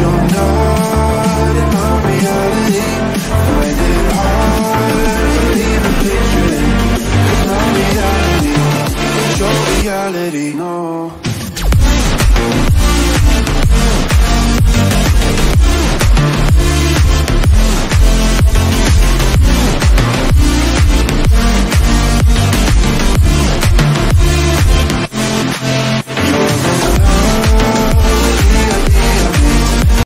You're not in my reality. It hard to even picture it, 'cause my reality reality. No.